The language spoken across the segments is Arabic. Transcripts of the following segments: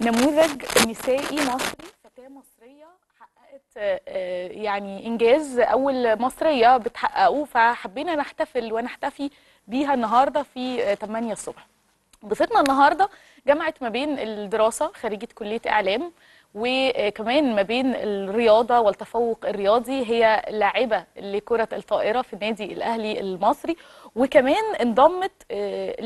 نموذج نسائي مصري فتاة مصرية حققت آه، آه، يعني إنجاز أول مصرية بتحققه فحبينا نحتفل ونحتفي بيها النهاردة في آه، 8 الصبح. ضيفتنا النهاردة جمعت ما بين الدراسة خريجة كلية إعلام وكمان ما بين الرياضة والتفوق الرياضي. هي لاعبة لكرة الطائرة في النادي الأهلي المصري وكمان انضمت آه،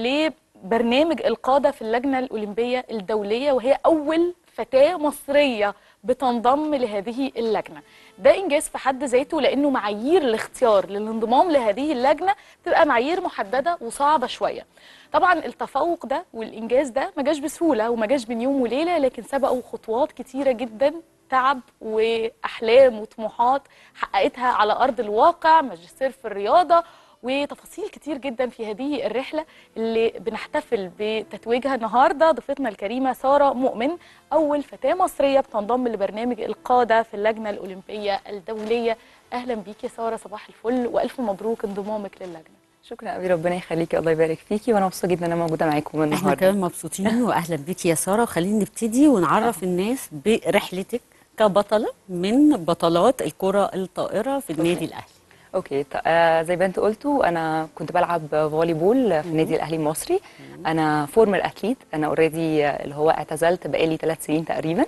لبرنامج القادة في اللجنة الأولمبية الدولية وهي أول فتاة مصرية بتنضم لهذه اللجنة. ده إنجاز في حد ذاته لأنه معايير الاختيار للانضمام لهذه اللجنة تبقى معايير محددة وصعبة شوية. طبعا التفوق ده والإنجاز ده ما جاش بسهولة وما جاش بين يوم وليلة لكن سبقوا خطوات كتيرة جدا تعب وأحلام وطموحات حققتها على أرض الواقع. ماجستير في الرياضة وتفاصيل كتير جدا في هذه الرحلة اللي بنحتفل بتتويجها النهاردة ضيفتنا الكريمة سارة مؤمن أول فتاة مصرية بتنضم لبرنامج القادة في اللجنة الأولمبية الدولية. أهلا بيك يا سارة صباح الفل وألف مبروك انضمامك للجنة. شكرا قوي ربنا يخليكي الله يبارك فيكي وأنا مبسوطة جدا إن أنا موجودة معاكم إحنا النهارده كمان مبسوطين واهلا بيكي يا سارة. وخلينا نبتدي ونعرف الناس برحلتك كبطلة من بطلات الكرة الطائرة في النادي الأهلي. Okay آه زي ما أنتوا قلتوا أنا كنت بلعب volleyball في النادي الأهلي المصري. أنا former athlete أنا already اللي هو اعتزلت بقالي ثلاث سنين تقريبا.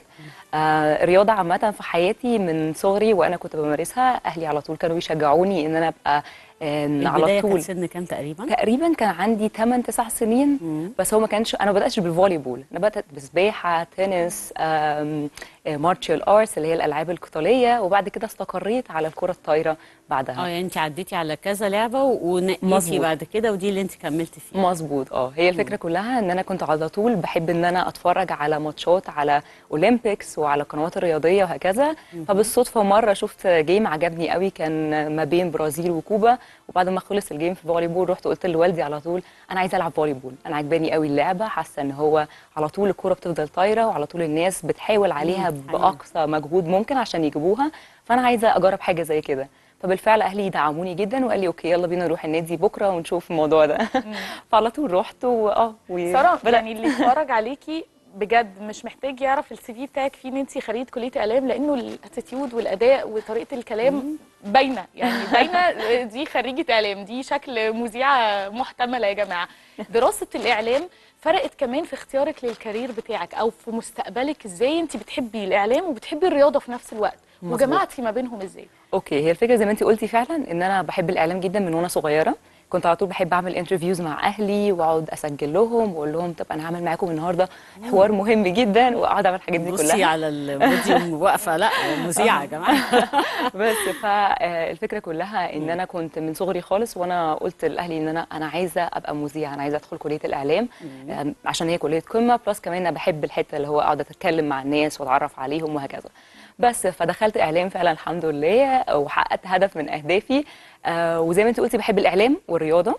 آه الرياضه عامة في حياتي من صغري وأنا كنت بمارسها أهلي على طول كانوا يشجعوني إن أنا أبقى آم، على طول. سن كام تقريبا؟ تقريبا كان عندي 8 9 سنين. بس هو ما كانش أنا ما بدأتش بال volleyball أنا بدأت بسباحة تنس martial arts اللي هي الألعاب القتالية وبعد كده استقريت على الكرة الطايرة بعدها. آه يعني انت عديتي على كذا لعبة ونقيتي. بعد كده ودي اللي انت كملتي فيها. مظبوط. آه هي الفكرة كلها إن أنا كنت على طول بحب إن أنا أتفرج على ماتشات على Olympics وعلى القنوات الرياضية وهكذا. فبالصدفة مرة شفت game عجبني قوي كان ما بين برازيل وكوبا وبعد ما خلص ال game في volleyball رحت قلت لوالدي على طول أنا عايزة ألعب volleyball أنا عجباني قوي اللعبة حاسة إن هو على طول الكورة بتفضل طايرة وعلى طول الناس بتحاول عليها. بأقصى مجهود ممكن عشان يجيبوها فأنا عايزة أجرب حاجة زي كده. فبالفعل أهلي دعموني جدا وقال لي okay يلا بينا نروح النادي بكرة ونشوف الموضوع ده. فعلى طول رحت واه بدأ- يعني اللي يتفرج عليكي بجد مش محتاج يعرف ال CV بتاعك فيه إن انت خريجة كلية إعلام لأنه ال attitude والأداء وطريقة الكلام باينة. يعني باينة دي خريجة إعلام دي شكل مذيعة محتملة يا جماعة. دراسة الإعلام فرقت كمان في اختيارك لل career بتاعك أو في مستقبلك إزاي انت بتحبي الإعلام وبتحبي الرياضة في نفس الوقت. وجمعتي ما بينهم إزاي؟ okay هي الفكرة زي ما انت قلتي فعلا إن أنا بحب الإعلام جدا من وأنا صغيرة. كنت على طول بحب أعمل interviews مع أهلي وأقعد أسجل لهم وأقول لهم طب أنا هعمل معاكم النهارده حوار مهم جدا وأقعد أعمل الحاجات دي بصي كلها. على البوديوم واقفة لا مذيعة يا جماعة. بس فالفكرة كلها إن أنا كنت من صغري خالص وأنا قلت لأهلي إن أنا أنا عايزة أبقى مذيعة أنا عايزة أدخل كلية الإعلام عشان هي كلية قمة plus كمان أنا بحب الحتة اللي هو أقعد أتكلم مع الناس وأتعرف عليهم وهكذا. بس فدخلت إعلام فعلا الحمد لله وحققت هدف من أهدافي. آه، وزي ما أنت قلتي بحب الإعلام والرياضة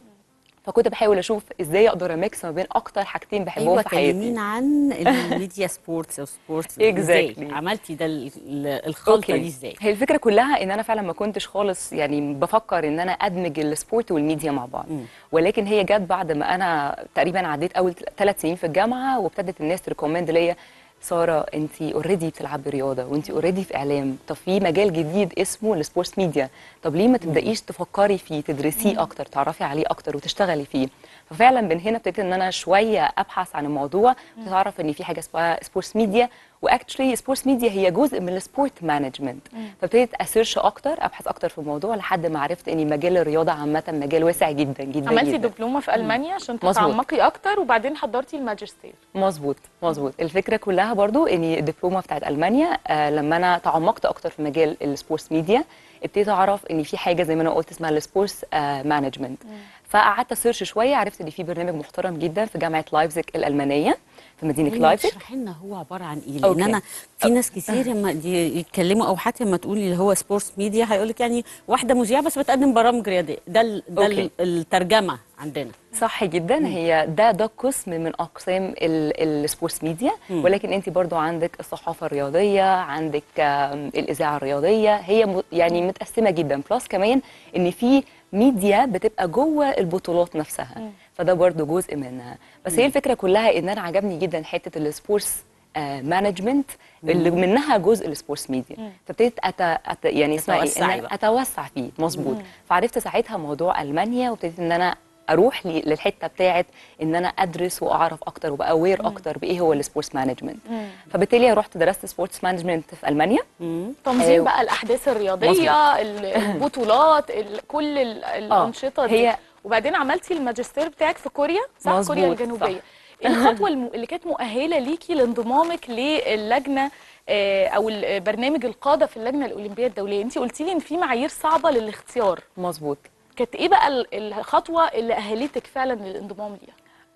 فكنت بحاول أشوف إزاي أقدر أ mix ما بين أكتر حاجتين بحبهم أيوه في حياتي. كلمينا عن ال media sports أو sports Exactly. عملتي ده ال- ال- الخلطة دي إزاي؟ هي الفكرة كلها إن أنا فعلا ما كنتش خالص يعني بفكر إن أنا أدمج ال sport وال media مع بعض. ولكن هي جت بعد ما أنا تقريبا عديت أول ثلاث سنين في الجامعة وابتدت الناس ت recommend ليا سارة انت already بتلعبي رياضة وانت already في إعلام. طب في مجال جديد اسمه ال sports media. طب ليه ما تبدأيش تفكري فيه تدرسيه أكتر تعرفي عليه أكتر وتشتغلي فيه؟ ففعلا من هنا ابتديت إن أنا شوية أبحث عن الموضوع تعرف إن في حاجة اسمها sports media. و actually sports media هي جزء من ال sport management فابتديت أ search أكتر أبحث أكتر في الموضوع لحد ما عرفت إن مجال الرياضة عامة مجال واسع جدا جدا عملتي جدا. دبلومة في ألمانيا عشان. تتعمقي أكتر وبعدين حضرتي الماجستير. مظبوط مظبوط. الفكرة كلها برضو ان الدبلومة بتاعت ألمانيا آه لما أنا تعمقت أكتر في مجال ال sports media ابتديت أعرف إن في حاجة زي ما أنا قلت اسمها ال sports آه management فقعدت ا search شوية عرفت إن في برنامج محترم جدا في جامعة لايبزيج الألمانية في مدينة أيوة، لايبزيج اشرحي لنا هو عبارة عن إيه لأن. أنا في ناس كتير لما يتكلموا أو حتى لما تقولي اللي هو sports media هيقول لك يعني واحدة مذيعة بس بتقدم برامج رياضية. ده ده الترجمة عندنا. صح جدا. هي ده ده قسم من أقسام ال sports media ولكن أنت برضو عندك الصحافة الرياضية عندك الإذاعة الرياضية. هي يعني متقسمة جدا. plus كمان إن في ميديا بتبقى جوه البطولات نفسها. فده برضو جزء منها. بس هي الفكرة كلها إن أنا عجبني جدا حتة ال sports management اللي منها جزء ال sports media فابتديت أت... أت... يعني اسمها إيه؟ أتوسع فيه. مظبوط. فعرفت ساعتها موضوع ألمانيا وابتديت إن أنا أروح للحتة بتاعت ان أنا ادرس واعرف أكتر وابقى aware أكتر بإيه هو ال sports management فبالتالي رحت درست sports management في ألمانيا. تنظيم أيوة. بقى الأحداث الرياضية ال- البطولات ال- كل ال- الأنشطة دي. هي- وبعدين عملتي الماجستير بتاعك في كوريا صح؟ مظبوط، كوريا الجنوبية. صح. الخطوه. اللي كانت مؤهلة ليكي لانضمامك للجنة آه، أو برنامج القادة في اللجنة الأولمبية الدولية. انت قلتي لي إن في معايير صعبة للاختيار. مظبوط. كانت إيه بقى ال- الخطوة اللي أهلتك فعلا للانضمام ليها؟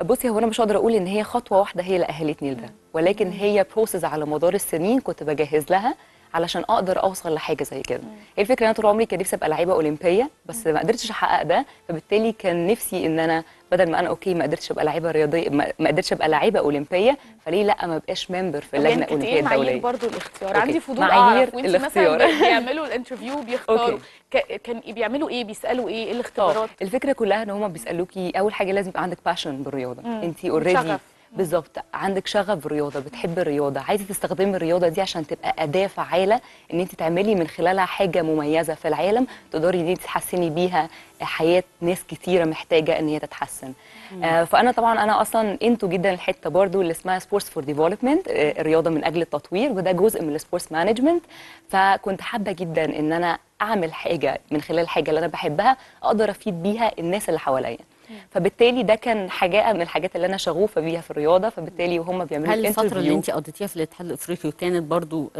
بصي هو أنا مش هقدر أقول إن هي خطوة واحدة هي اللي أهلتني لده ولكن هي process على مدار السنين كنت بجهز لها علشان أقدر أوصل لحاجة زي كده. هي الفكرة إن أنا طول عمري كان نفسي أبقى لعيبة أولمبية بس ما قدرتش أحقق ده. فبالتالي كان نفسي إن أنا بدل ما أنا okay ما قدرتش أبقى لعيبة رياضية ما قدرتش أبقى لعيبة أولمبية فليه لأ ما ابقاش member في يعني اللجنة كانت الأولمبية إيه معايير الدولية. برضو الاختيار. okay. عندي فضول معايير أعرف وانت مثلا الاختيار. بيعملوا ال interview بيختاروا كان بيعملوا إيه بيسألوا إيه إيه آه. الاختبارات؟ الفكرة كلها إن هم بيسألوكي أول حاجة لازم يبقى عندك passion بالرياضة. انت already. بالظبط. عندك شغف بالرياضة بتحبي الرياضة عايزة تستخدمي الرياضة دي عشان تبقى أداة فعالة إن أنت تعملي من خلالها حاجة مميزة في العالم تقدري إن أنت تحسني بيها حياة ناس كتيرة محتاجة إن هي تتحسن. آه فأنا طبعا أنا أصلا into جدا الحتة برضو اللي اسمها sports for development الرياضة من أجل التطوير وده جزء من ال sports management فكنت حابة جدا إن أنا أعمل حاجة من خلال الحاجة اللي أنا بحبها أقدر أفيد بيها الناس اللي حواليا. فبالتالي ده كان حاجة من الحاجات اللي أنا شغوفة بيها في الرياضة فبالتالي وهم بيعملوا هل الفترة اللي انت قضيتيها في الاتحاد الإفريقي كانت برضو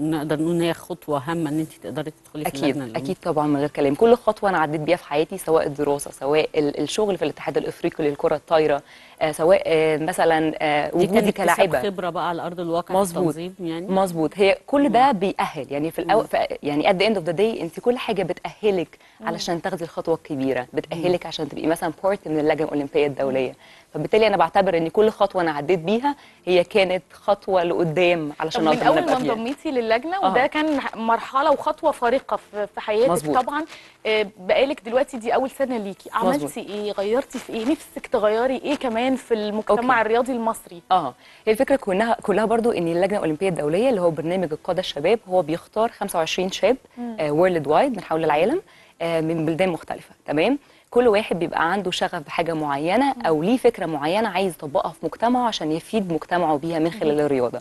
نقدر نقول إن هي خطوة هامة إن انت تقدري تدخلي في أكيد اللجنة؟ أكيد طبعا من غير كلام. كل خطوة أنا عديت بيها في حياتي سواء الدراسة سواء ال- الشغل في الاتحاد الإفريقي للكرة الطايرة آه سواء آه مثلا آه دي وجودي كلاعبة. خبرة بقى على أرض الواقع مظبوط. يعني؟ مظبوط. هي كل ده بيأهل. يعني في الأول في يعني at the end of the day انت كل حاجة بتأهلك علشان تاخدي الخطوة الكبيرة بتأهلك عشان تبقي مثلا part من اللجنة الأولمبية الدولية. فبالتالي أنا بعتبر إن كل خطوة أنا عديت بيها هي كانت خطوة لقدام علشان من أقدر أول ما. انضميتي للجنة وده آه. كان مرحلة وخطوة فارقة في حياتك مظبوط. طبعا. آه، بقالك دلوقتي دي أول سنة ليكي. عملتي إيه؟ غيرتي في إيه؟ نفسك تغيري إيه كمان في المجتمع okay. الرياضي المصري؟ آه. هي الفكرة كلها كلها برضو إن اللجنة الأولمبية الدولية اللي هو برنامج القادة الشباب هو بيختار 25 شاب وورلد وايد من حول العالم آه من بلدان مختلفة. تمام؟ كل واحد بيبقى عنده شغف بحاجة معينة أو ليه فكرة معينة عايز يطبقها في مجتمعه عشان يفيد مجتمعه بيها من خلال الرياضة.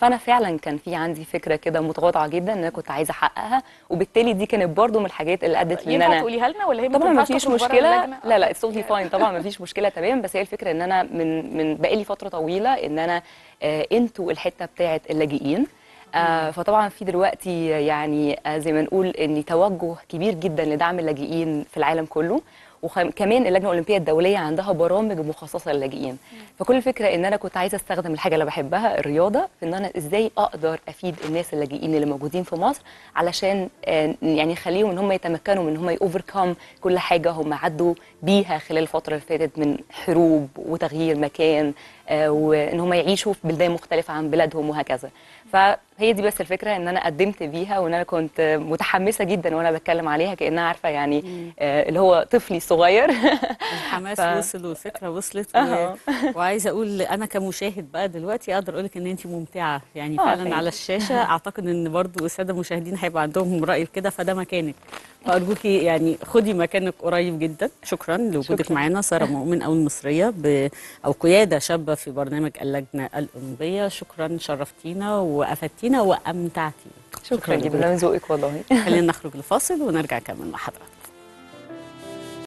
فأنا فعلا كان في عندي فكرة كده متواضعه جدا إن أنا كنت عايزة أحققها وبالتالي دي كانت برضو من الحاجات اللي أدت لي أنا تقوليها لنا ولا هي طبعا ما فيش مشكلة؟ لا لا it's fine طبعا ما فيش مشكلة تمام. بس هي الفكرة إن أنا من من بقالي فترة طويلة إن أنا آه أنتوا الحتة بتاعه اللاجئين. آه فطبعا في دلوقتي يعني آه زي ما نقول إن توجه كبير جدا لدعم اللاجئين في العالم كله. وكمان اللجنة الأولمبية الدولية عندها برامج مخصصة للاجئين. فكل الفكرة إن أنا كنت عايزة أستخدم الحاجة اللي بحبها الرياضة في إن أنا إزاي أقدر أفيد الناس اللاجئين اللي موجودين في مصر علشان آه، يعني نخليهم إن هم يتمكنوا من إن هم يوفركم كل حاجة هم عدوا بيها خلال الفترة اللي فاتت من حروب وتغيير مكان وإن هم يعيشوا في بلدان مختلفة عن بلادهم وهكذا. فهي دي بس الفكرة إن أنا قدمت بيها وإن أنا كنت متحمسة جدا وأنا بتكلم عليها كأنها عارفة يعني آه، اللي هو طفلي الصغير الحماس ف- وصل والفكرة وصلت و... وعايزة أقول أنا كمشاهد بقى دلوقتي أقدر أقول لك إن انت ممتعة. يعني آه، فعلا على. الشاشة. أعتقد إن برضو الساده المشاهدين هيبقى عندهم رأي كده فده مكانك. فارجوكي يعني خدي مكانك قريب جدا. شكرا لوجودك. معانا. سارة مؤمن أو المصريه ب... أو قيادة شابة في برنامج اللجنة الأولمبية. شكرا شرفتينا وأفدتينا وأمتعتينا. شكرا جدا. من ذوقك والله. خلينا نخرج لفاصل ونرجع نكمل مع حضراتكم.